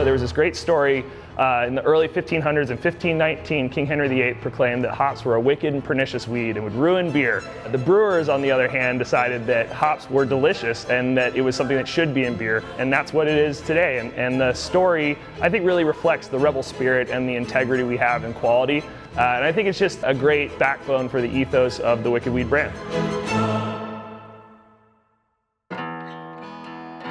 So there was this great story uh, in the early 1500s, in 1519, King Henry VIII proclaimed that hops were a wicked and pernicious weed and would ruin beer. The brewers, on the other hand, decided that hops were delicious and that it was something that should be in beer, and that's what it is today. And, and the story, I think, really reflects the rebel spirit and the integrity we have in quality. Uh, and I think it's just a great backbone for the ethos of the Wicked Weed brand.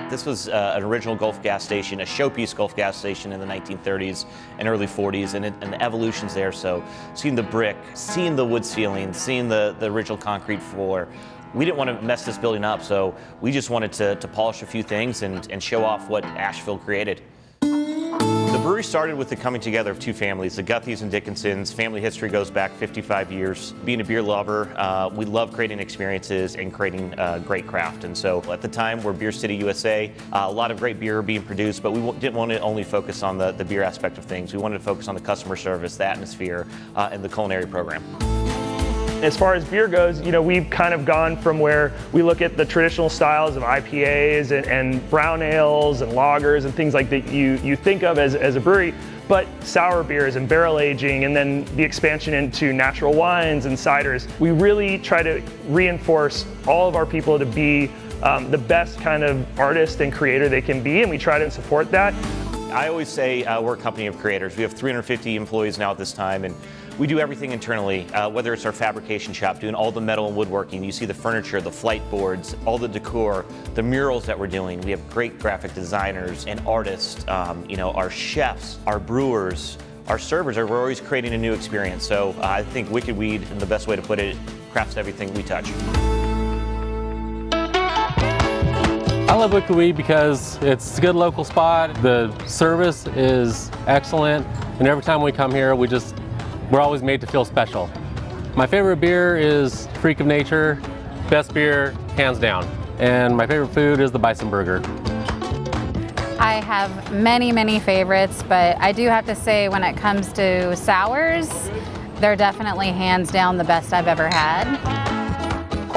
This was uh, an original Gulf gas station, a showpiece Gulf gas station in the 1930s and early 40s, and, it, and the evolution's there. So seeing the brick, seeing the wood ceiling, seeing the, the original concrete floor, we didn't want to mess this building up, so we just wanted to, to polish a few things and, and show off what Asheville created. The brewery started with the coming together of two families, the Guthys and Dickinsons. Family history goes back 55 years. Being a beer lover, uh, we love creating experiences and creating uh, great craft. And so at the time, we're Beer City USA. Uh, a lot of great beer being produced, but we didn't want to only focus on the, the beer aspect of things. We wanted to focus on the customer service, the atmosphere, uh, and the culinary program. As far as beer goes, you know, we've kind of gone from where we look at the traditional styles of IPAs and, and brown ales and lagers and things like that you, you think of as, as a brewery, but sour beers and barrel aging and then the expansion into natural wines and ciders. We really try to reinforce all of our people to be um, the best kind of artist and creator they can be, and we try to support that. I always say uh, we're a company of creators. We have 350 employees now at this time, and we do everything internally, uh, whether it's our fabrication shop, doing all the metal and woodworking. You see the furniture, the flight boards, all the decor, the murals that we're doing. We have great graphic designers and artists, um, you know, our chefs, our brewers, our servers are, we're always creating a new experience. So uh, I think Wicked Weed, and the best way to put it, crafts everything we touch. I love Wicked Weed because it's a good local spot. The service is excellent. And every time we come here, we just we're always made to feel special. My favorite beer is Freak of Nature, best beer, hands down. And my favorite food is the bison burger. I have many, many favorites, but I do have to say when it comes to sours, they're definitely hands down the best I've ever had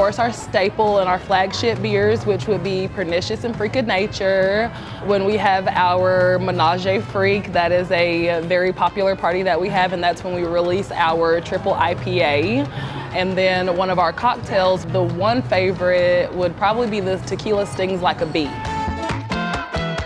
course, our staple and our flagship beers, which would be Pernicious and Freak of Nature. When we have our Menage Freak, that is a very popular party that we have, and that's when we release our triple IPA. And then one of our cocktails, the one favorite would probably be the Tequila Stings Like a Bee.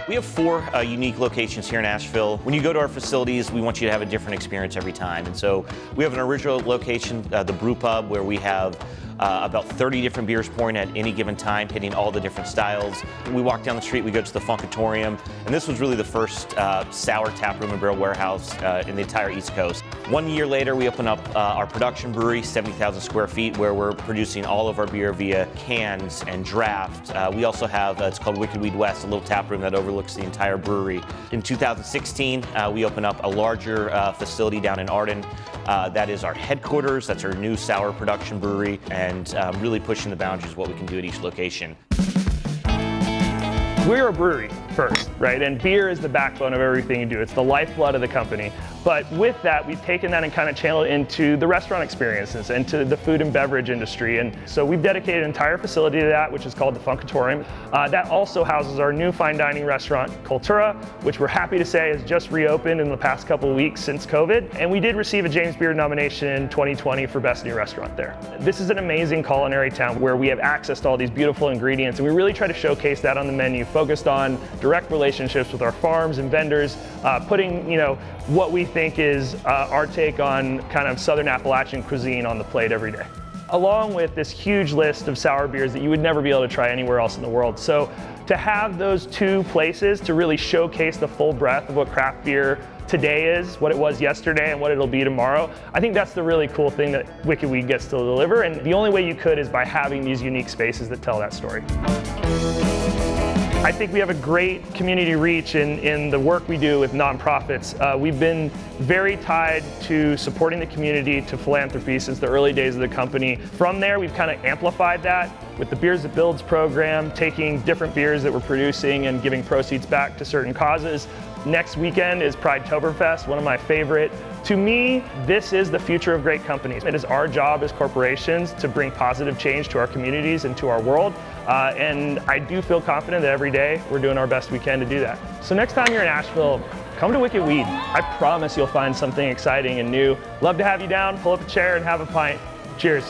We have four uh, unique locations here in Asheville. When you go to our facilities, we want you to have a different experience every time. And so we have an original location, uh, the Brew Pub, where we have uh, about 30 different beers pouring at any given time, hitting all the different styles. We walk down the street, we go to the Funkatorium, and this was really the first uh, sour tap room and barrel warehouse uh, in the entire East Coast. One year later, we open up uh, our production brewery, 70,000 square feet, where we're producing all of our beer via cans and draft. Uh, we also have, uh, it's called Wicked Weed West, a little tap room that overlooks the entire brewery. In 2016, we open up a larger facility down in Arden. that is our headquarters, that's our new sour production brewery. And and um, really pushing the boundaries of what we can do at each location. We're a brewery first, right? And beer is the backbone of everything you do. It's the lifeblood of the company. But with that, we've taken that and kind of channeled into the restaurant experiences and to the food and beverage industry. And so we've dedicated an entire facility to that, which is called the Funkatorium. Uh, that also houses our new fine dining restaurant, Cultura, which we're happy to say has just reopened in the past couple weeks since COVID. And we did receive a James Beard nomination in 2020 for Best New Restaurant there. This is an amazing culinary town where we have access to all these beautiful ingredients, and we really try to showcase that on the menu, focused on direct relationships with our farms and vendors, uh, putting, you know, what we think is uh, our take on kind of Southern Appalachian cuisine on the plate every day. Along with this huge list of sour beers that you would never be able to try anywhere else in the world. So to have those two places to really showcase the full breadth of what craft beer today is, what it was yesterday, and what it'll be tomorrow. I think that's the really cool thing that Wicked Weed gets to deliver, and the only way you could is by having these unique spaces that tell that story. I think we have a great community reach in, in the work we do with nonprofits. Uh, we've been very tied to supporting the community, to philanthropy since the early days of the company. From there, we've kind of amplified that with the Beers That Builds program, taking different beers that we're producing and giving proceeds back to certain causes. Next weekend is Pridetoberfest, one of my favorite. To me, this is the future of great companies. It is our job as corporations to bring positive change to our communities and to our world. Uh, and I do feel confident that every day we're doing our best we can to do that. So next time you're in Asheville, come to Wicked Weed. I promise you'll find something exciting and new. Love to have you down, pull up a chair and have a pint. Cheers.